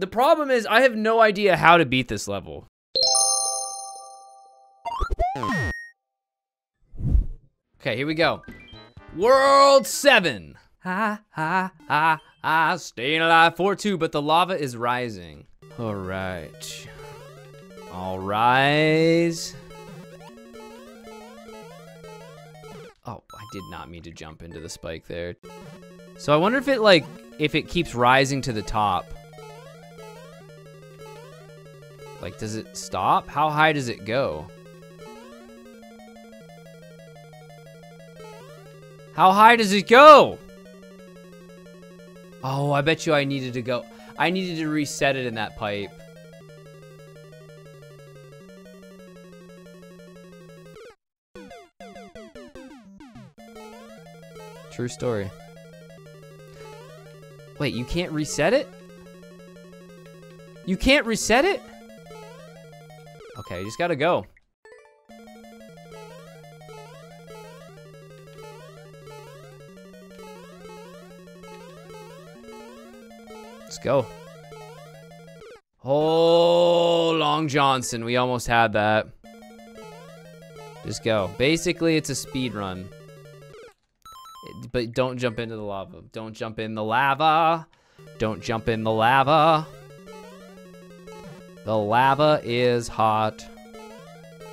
The problem is I have no idea how to beat this level. Okay, here we go. World 7. Ha ha ha ha. Staying alive for two, but the lava is rising. All right. All rise. Oh, I did not mean to jump into the spike there. So I wonder if it like, if it keeps rising to the top. Like, does it stop? How high does it go? How high does it go? Oh, I bet you I needed to go. I needed to reset it in that pipe. True story. Wait, you can't reset it? You can't reset it? Okay, you just gotta go. Let's go. Oh, Long Johnson. We almost had that. Just go. Basically, it's a speed run. But don't jump into the lava. Don't jump in the lava. Don't jump in the lava. The lava is hot.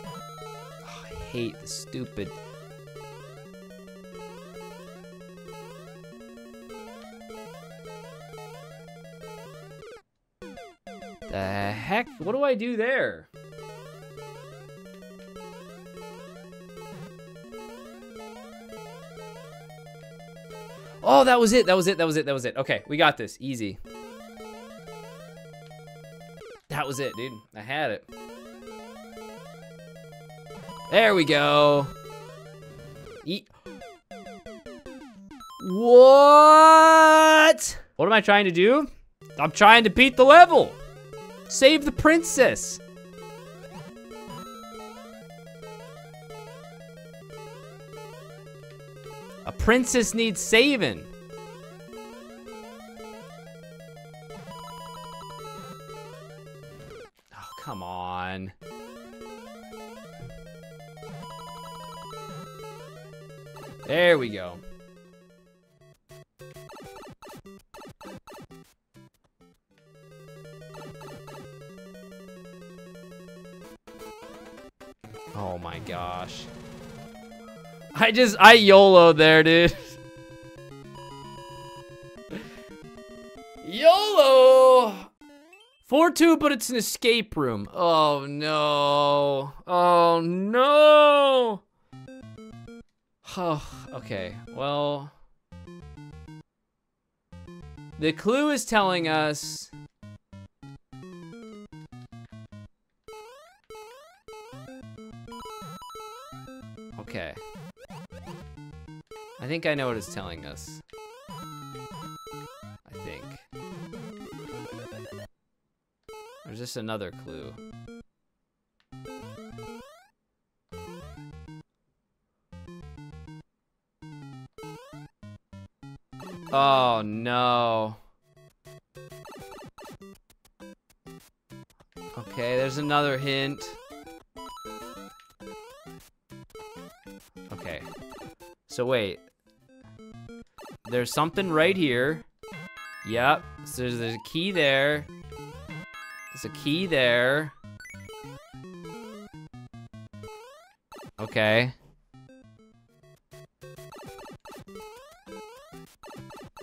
Oh, I hate the stupid. The heck? What do I do there? Oh, that was it. That was it. That was it. That was it. Okay, we got this. Easy. That was it, dude. I had it. There we go. What? What am I trying to do? I'm trying to beat the level. Save the princess. A princess needs saving. Come on. There we go. Oh my gosh. I just, I YOLO there, dude. YOLO! 4-2, but it's an escape room. Oh no. Oh no. Oh, okay, well. The clue is telling us Okay. I think I know what it's telling us. There's just another clue. Oh no. Okay, there's another hint. Okay. So wait. There's something right here. Yep. So there's, there's a key there. There's a key there. Okay.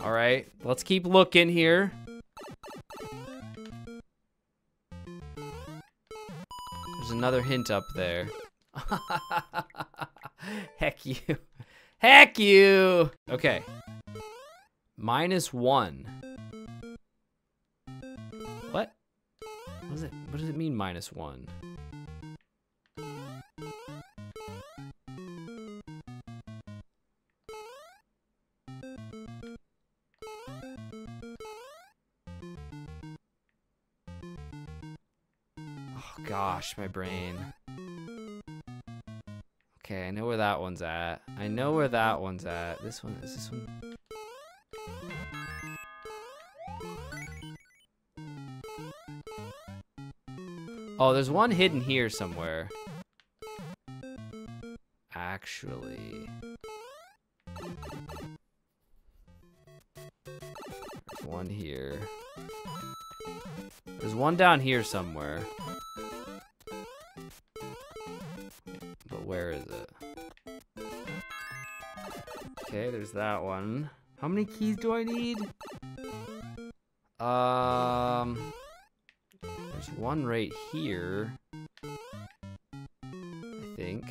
All right. Let's keep looking here. There's another hint up there. Heck you. Heck you. Okay. Minus one. What does it what does it mean minus one? Oh gosh, my brain. Okay, I know where that one's at. I know where that one's at. This one, is this one? Oh, there's one hidden here somewhere. Actually. There's one here. There's one down here somewhere. But where is it? Okay, there's that one. How many keys do I need? Um, one right here. I think.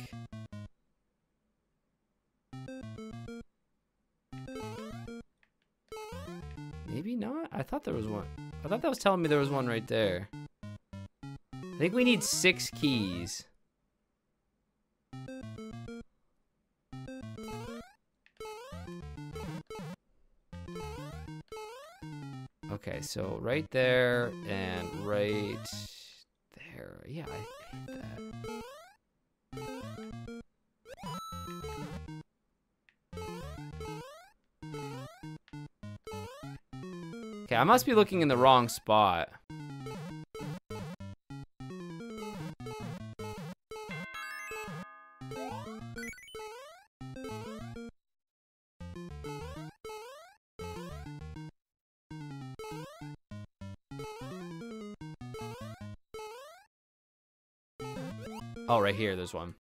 Maybe not? I thought there was one. I thought that was telling me there was one right there. I think we need six keys. Okay, so right there and right there. Yeah, I hit that. Okay, I must be looking in the wrong spot. Right here, there's one.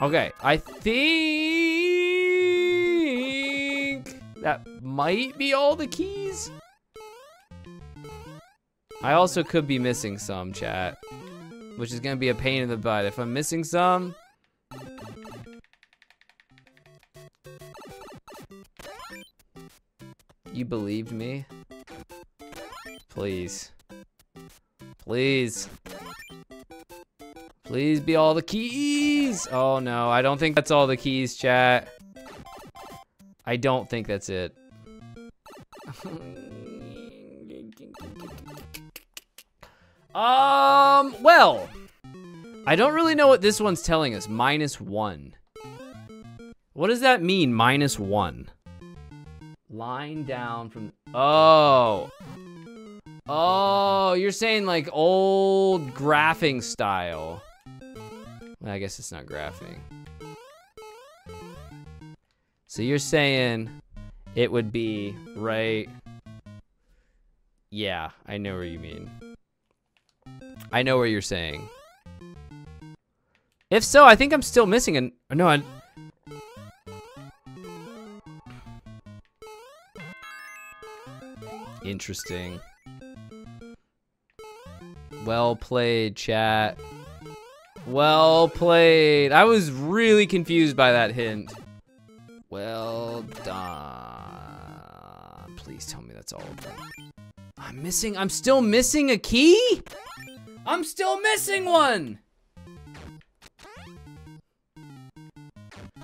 Okay, I think that might be all the keys. I also could be missing some, chat, which is gonna be a pain in the butt. If I'm missing some, you believed me? Please. Please. Please be all the keys. Oh no, I don't think that's all the keys, chat. I don't think that's it. um, well, I don't really know what this one's telling us. Minus one. What does that mean, minus one? Line down from, oh. Oh, you're saying like old graphing style. Well, I guess it's not graphing. So you're saying it would be right. Yeah, I know what you mean. I know what you're saying. If so, I think I'm still missing an. No, I. Interesting. Well played, chat. Well played. I was really confused by that hint. Well done. Please tell me that's all of them. I'm missing, I'm still missing a key? I'm still missing one!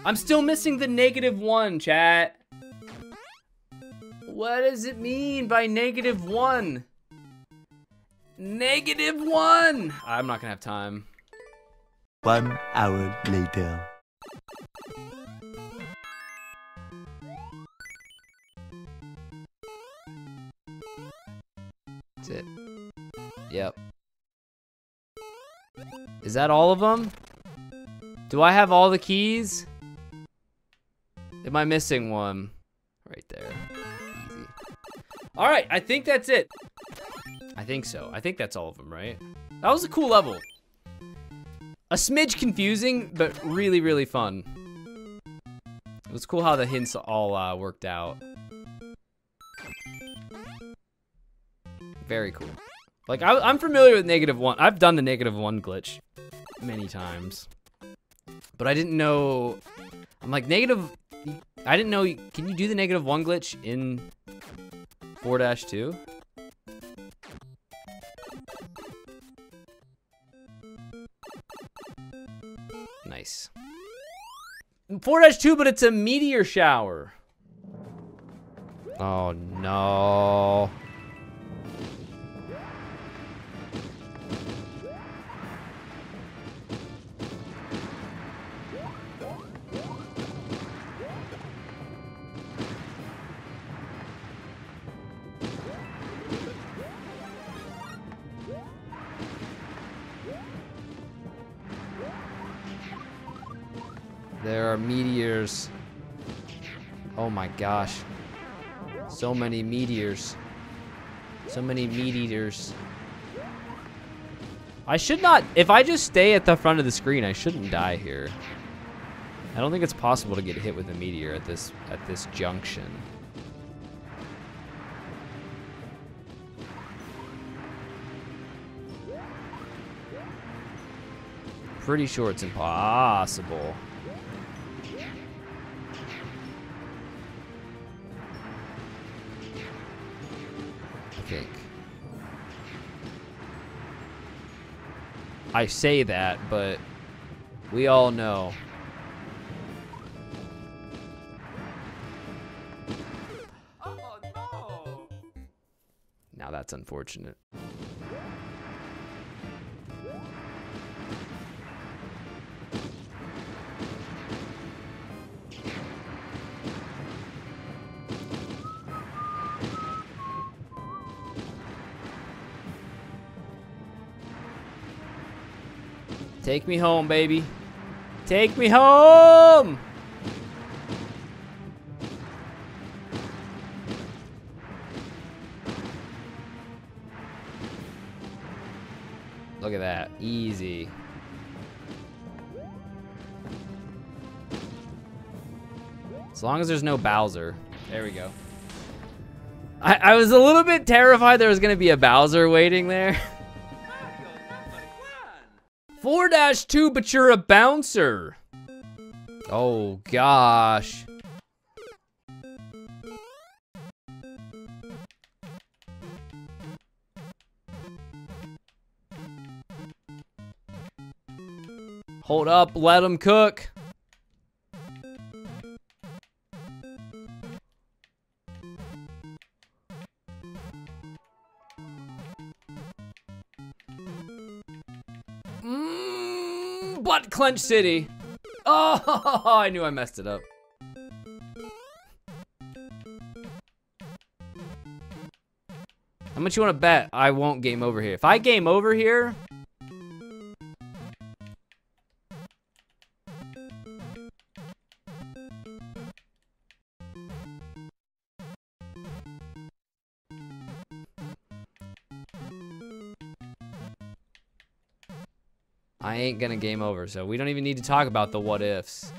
I'm still missing the negative one, chat. What does it mean by negative one? Negative one! I'm not gonna have time. One hour later. That's it. Yep. Is that all of them? Do I have all the keys? Am I missing one? All right, I think that's it. I think so. I think that's all of them, right? That was a cool level. A smidge confusing, but really, really fun. It was cool how the hints all uh, worked out. Very cool. Like, I, I'm familiar with negative one. I've done the negative one glitch many times. But I didn't know... I'm like, negative... I didn't know... Can you do the negative one glitch in 4-2? Nice. 4-2, but it's a meteor shower. Oh, no. Gosh. So many meteors. So many meat eaters. I should not, if I just stay at the front of the screen, I shouldn't die here. I don't think it's possible to get hit with a meteor at this at this junction. Pretty sure it's impossible. I. I say that, but we all know. Oh, now that's unfortunate. Take me home, baby. Take me home! Look at that. Easy. As long as there's no Bowser. There we go. I, I was a little bit terrified there was going to be a Bowser waiting there. 4-2, but you're a bouncer. Oh, gosh. Hold up, let him cook. Clench city. Oh, I knew I messed it up. How much you want to bet I won't game over here? If I game over here, ain't gonna game over, so we don't even need to talk about the what ifs.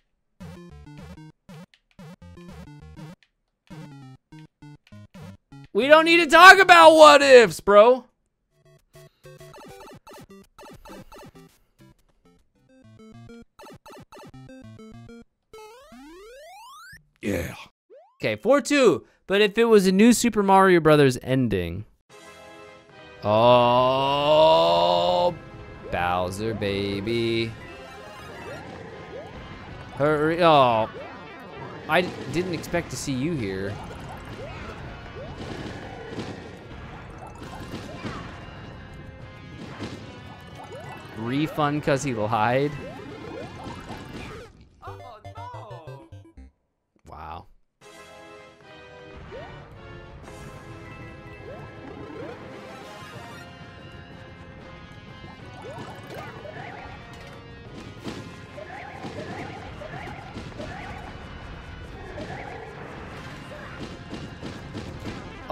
We don't need to talk about what ifs, bro. Yeah. Okay, 4-2. But if it was a new Super Mario Brothers ending. Oh, Bowser, baby. Hurry. Oh. I didn't expect to see you here. Refund because he lied?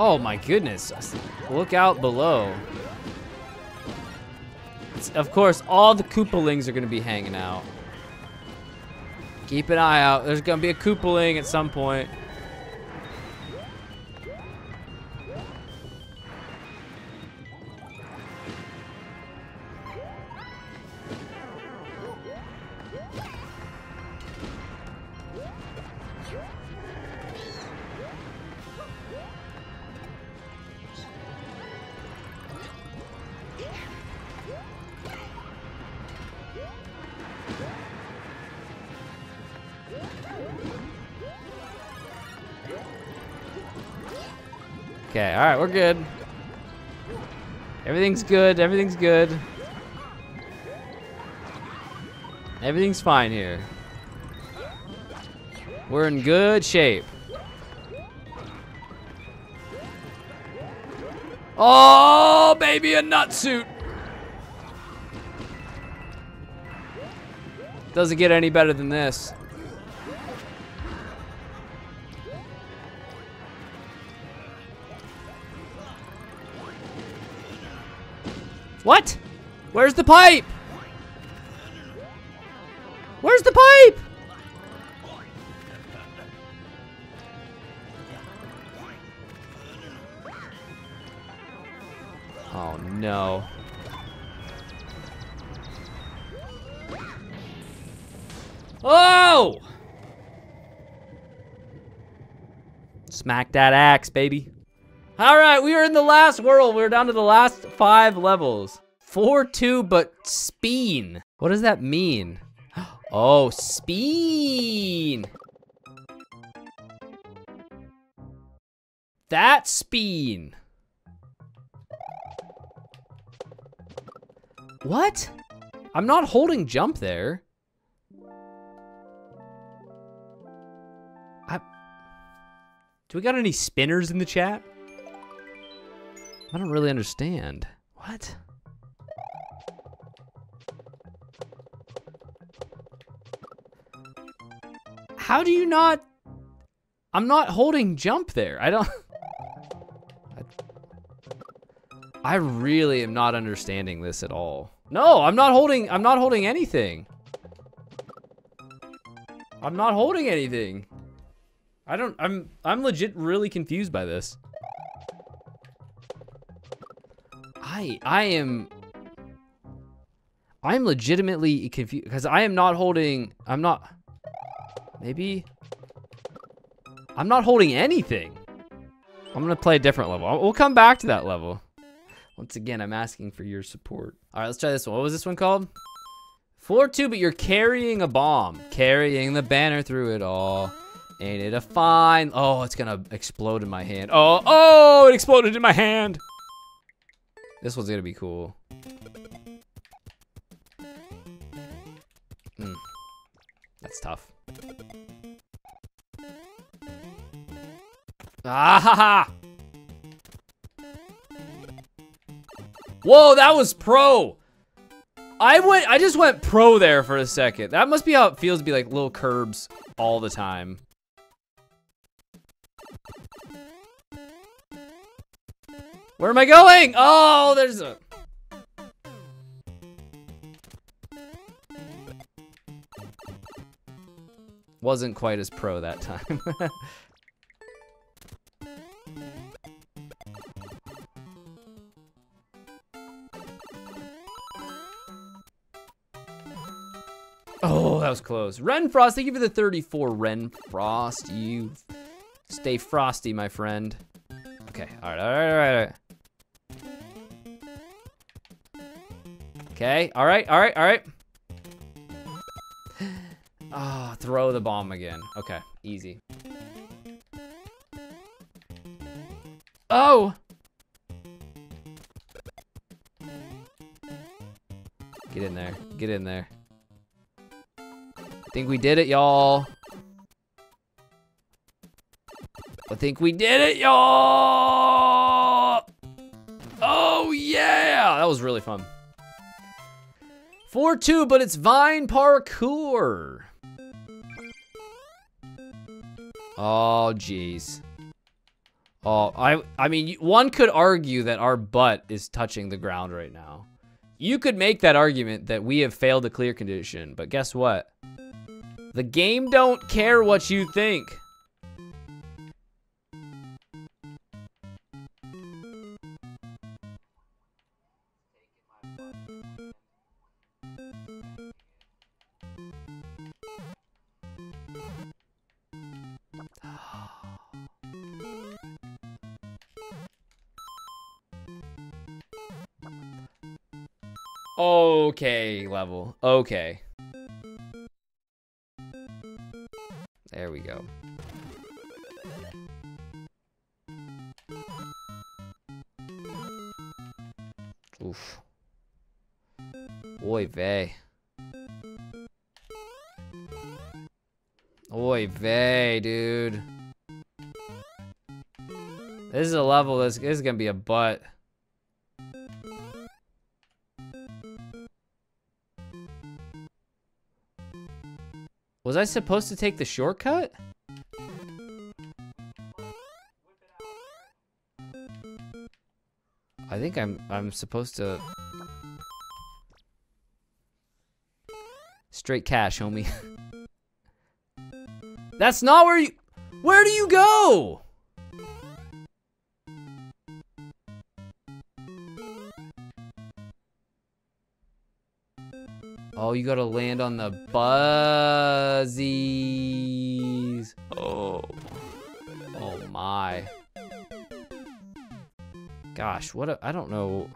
Oh my goodness. Look out below. It's- of course, all the Koopalings are to be hanging out. Keep an eye out. There's to be a Koopaling at some point. Okay, all right, we're good. Everything's good. Everything's good. Everything's fine here. We're in good shape. Oh, baby, a nut suit. Doesn't get any better than this. What? Where's the pipe? Where's the pipe? Oh no. Oh! Smack that axe, baby. All right, we are in the last world. We're down to the last five levels. 4-2, but speen. What does that mean? Oh, speen. That speen. What? I'm not holding jump there. I... Do we got any spinners in the chat? I don't really understand. What? How do you not... I'm not holding jump there. I don't... I really am not understanding this at all. No, I'm not holding, I'm not holding anything. I'm not holding anything. I don't, I'm, I'm legit really confused by this. I, I am, I'm legitimately confused because I am not holding, I'm not, maybe, I'm not holding anything. I'm gonna play a different level. We'll come back to that level. Once again, I'm asking for your support. All right, let's try this one. What was this one called? 4-2, but you're carrying a bomb. Carrying the banner through it all. Ain't it a fine? Oh, it's gonna explode in my hand. Oh, oh, it exploded in my hand. This one's gonna be cool. Hmm. That's tough. Ah ha ha! Whoa, that was pro. I went, I just went pro there for a second. That must be how it feels to be like Lil Kirbs all the time. Where am I going? Oh, there's a... Wasn't quite as pro that time. Oh, that was close. Ren Frost, thank you for the 34, Ren Frost. You stay frosty, my friend. Okay, all right, all right, all right, all right. Okay, all right, all right, all right. Ah, oh, throw the bomb again. Okay, easy. Oh! Get in there, get in there. I think we did it, y'all. I think we did it, y'all. Oh, yeah. That was really fun. 4-2, but it's Vine Parkour. Oh, jeez. Oh, I I mean, one could argue that our butt is touching the ground right now. You could make that argument that we have failed the clear condition, but guess what? The game don't care what you think. Okay, level. Okay. There we go. Oof. Oy vey. Oy vey, dude. This is a level that's this is gonna be a butt. I supposed to take the shortcut? I think I'm I'm supposed to Straight cash, homie. That's not where you Where do you go? Oh, you gotta land on the buzzies. Oh. Oh my. Gosh, what I don't know.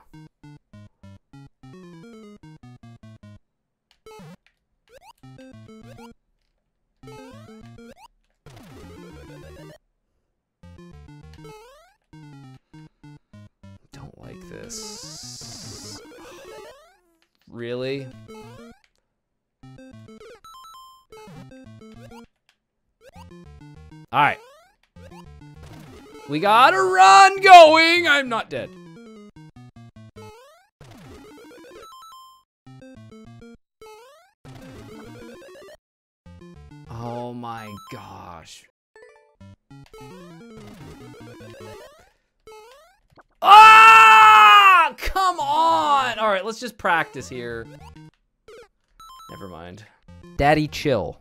We got a run going. I'm not dead. Oh my gosh. Ah! Come on! All right, let's just practice here. Never mind. Daddy, chill.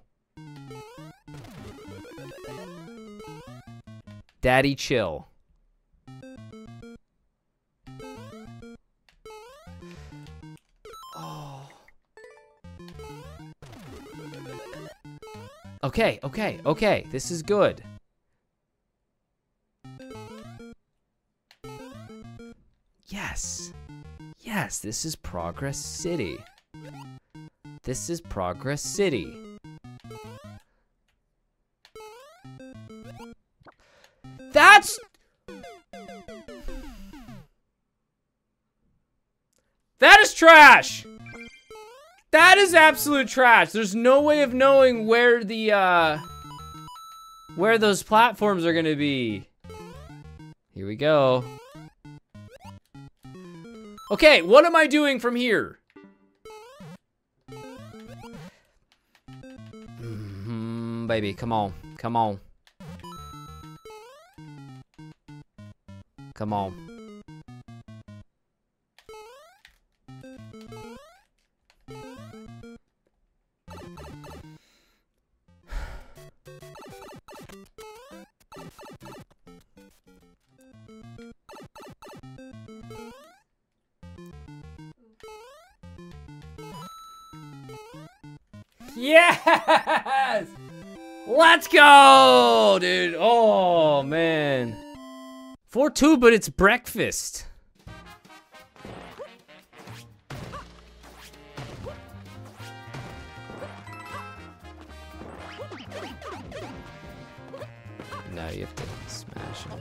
Daddy, chill. Oh. Okay, okay, okay. This is good. Yes. Yes, this is Progress City. This is Progress City. Trash! That is absolute trash. There's no way of knowing where the, uh... Where those platforms are gonna be. Here we go. Okay, what am I doing from here? Mm, baby, come on. Come on. Come on. Let's go, dude. Oh, man. 4-2, but it's breakfast. Now you have to smash him.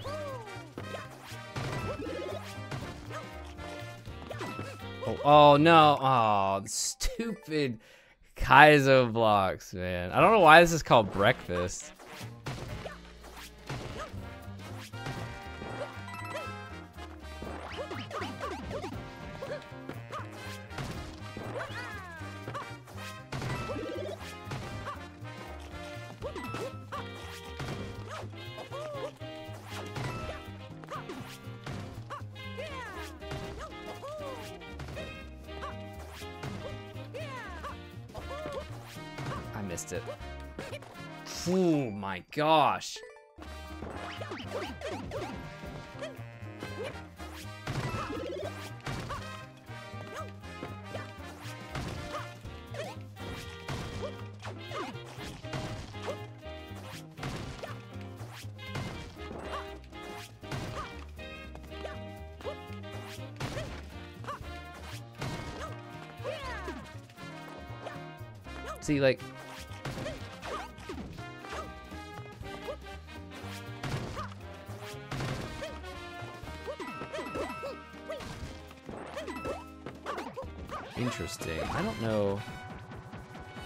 Oh, oh no. Oh, stupid Kaizo blocks, man. I don't know why this is called breakfast. Missed it. Oh my gosh. See, like, Interesting. I don't know.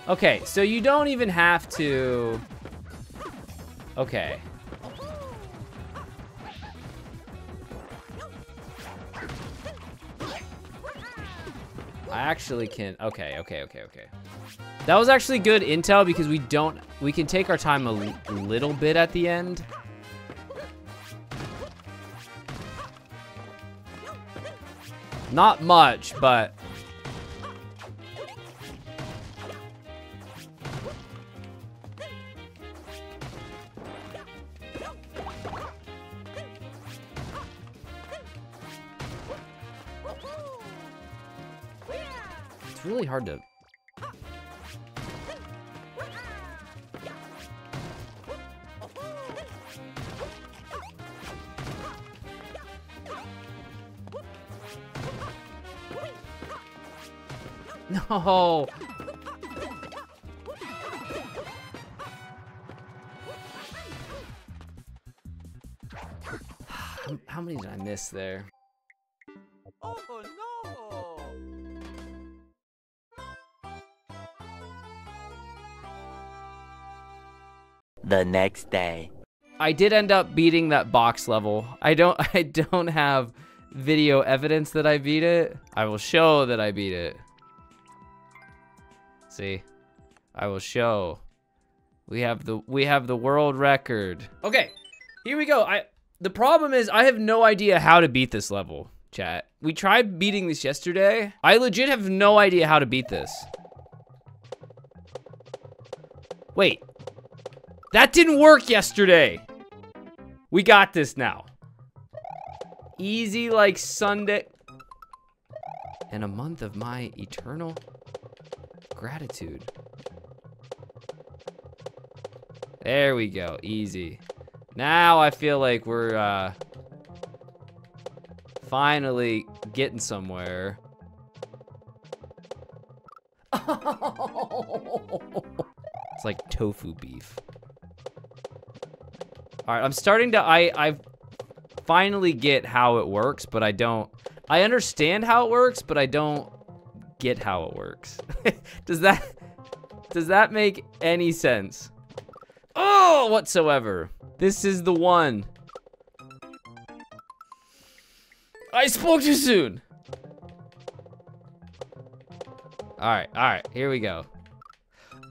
Okay, so you don't even have to... Okay. I actually can... Okay, okay, okay, okay. That was actually good intel because we don't... We can take our time a little bit at the end. Not much, but... really hard to... No! How- How many did I miss there? The next day. I did end up beating that box level. I don't I don't have video evidence that I beat it. I will show that I beat it. See? I will show. We have the we have the world record. Okay. Here we go. I the problem is I have no idea how to beat this level, chat. We tried beating this yesterday. I legit have no idea how to beat this. Wait. That didn't work yesterday. We got this now. Easy like Sunday. And a month of my eternal gratitude. There we go. Easy. Now I feel like we're uh, finally getting somewhere. it's like tofu beef. All right, I'm starting to I I finally get how it works, but I don't I understand how it works, but I don't get how it works. does that does that make any sense? Oh, whatsoever. This is the one. I spoke too soon. All right, all right, here we go.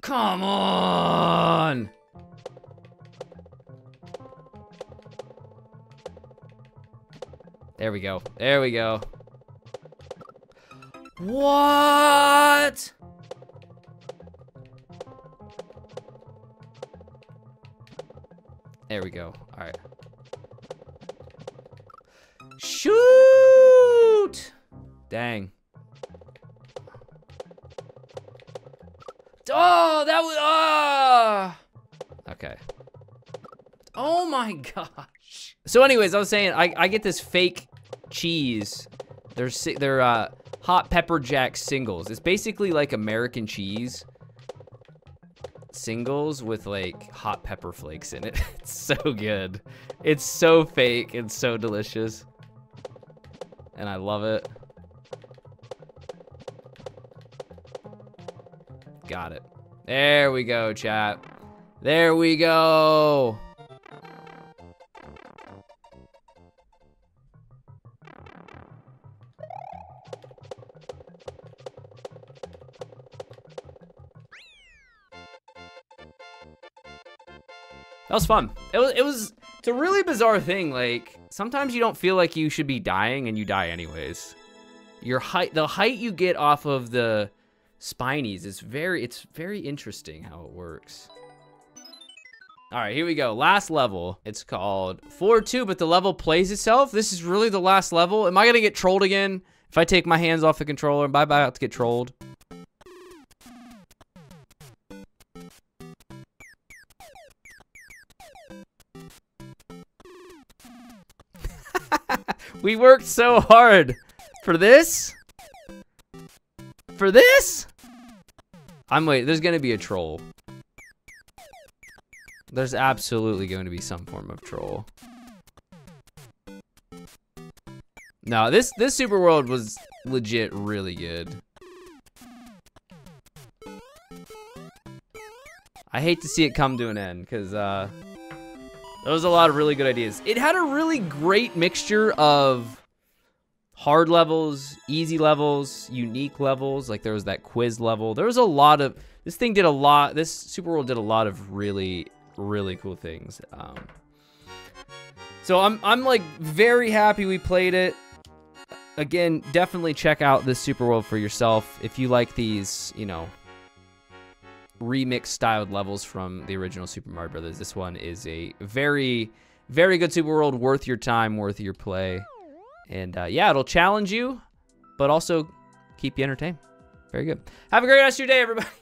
Come on. There we go. There we go. What? There we go. All right. Shoot! Dang. Oh, that was ah. Okay. Oh my gosh. So, anyways, I was saying I, I get this fake cheese. They're they're uh, hot pepper jack singles. It's basically like American cheese singles with like hot pepper flakes in it. It's so good. It's so fake and so delicious. And I love it. Got it. There we go, chat. There we go. That was fun. It was, it was, it's a really bizarre thing. Like, sometimes you don't feel like you should be dying and you die anyways. Your height, the height you get off of the spinies is very, it's very interesting how it works. All right, here we go. Last level. It's called 4-2, but the level plays itself. This is really the last level. Am I gonna get trolled again? If I take my hands off the controller, am I about to get trolled? We worked so hard for this? For this? I'm wait, there's gonna be a troll. There's absolutely going to be some form of troll. No, this this Super World was legit really good. I hate to see it come to an end because uh, there was a lot of really good ideas. It had a really great mixture of hard levels, easy levels, unique levels. Like there was that quiz level. There was a lot of this thing did a lot. This Super World did a lot of really really cool things. Um, so I'm I'm like very happy we played it. Again, definitely check out this Super World for yourself if you like these, you know, remix styled levels from the original Super Mario Brothers. This one is a very very good Super World, worth your time, worth your play. And uh, yeah, it'll challenge you, but also keep you entertained. Very good. Have a great rest of your day, everybody.